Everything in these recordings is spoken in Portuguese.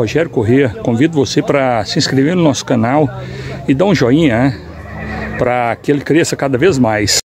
Rogério Corrêa, convido você para se inscrever no nosso canal e dar um joinha, né? Para que ele cresça cada vez mais.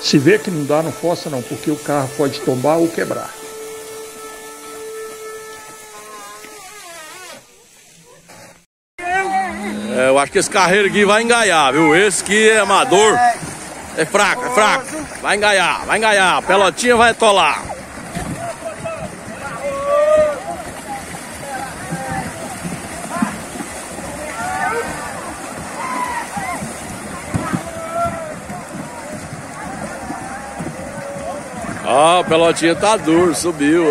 Se vê que não dá, não força não, porque o carro pode tombar ou quebrar. É, eu acho que esse carreiro aqui vai engaiar, viu? Esse aqui é amador. É fraco, é fraco. Vai engaiar, vai engaiar. Pelotinha vai atolar. Ó, a pelotinha tá duro, subiu.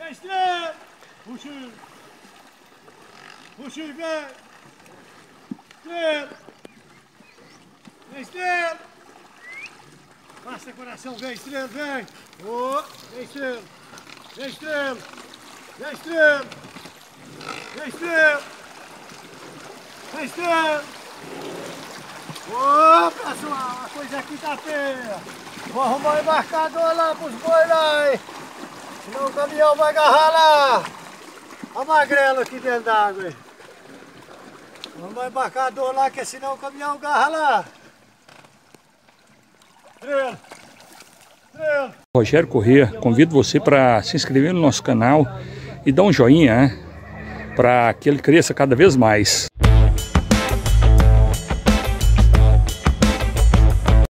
Extrem! Ruxu! Ruxu, vem! Extrem! Extrem! Passa coração, vem, estrela, vem! Oh, vem, estrela! Vem, estrela! Vem, estrela! Vem, estrela! Vem, estrela! Ô, pessoal, a coisa aqui tá feia. Vou arrumar um embarcador lá pros boi lá, hein? O caminhão vai agarrar lá. A magrela aqui dentro d'água? Vamos um embarcador lá, que senão o caminhão agarra lá. Rogério Corrêa, convido você para se inscrever no nosso canal e dar um joinha, né? Para que ele cresça cada vez mais.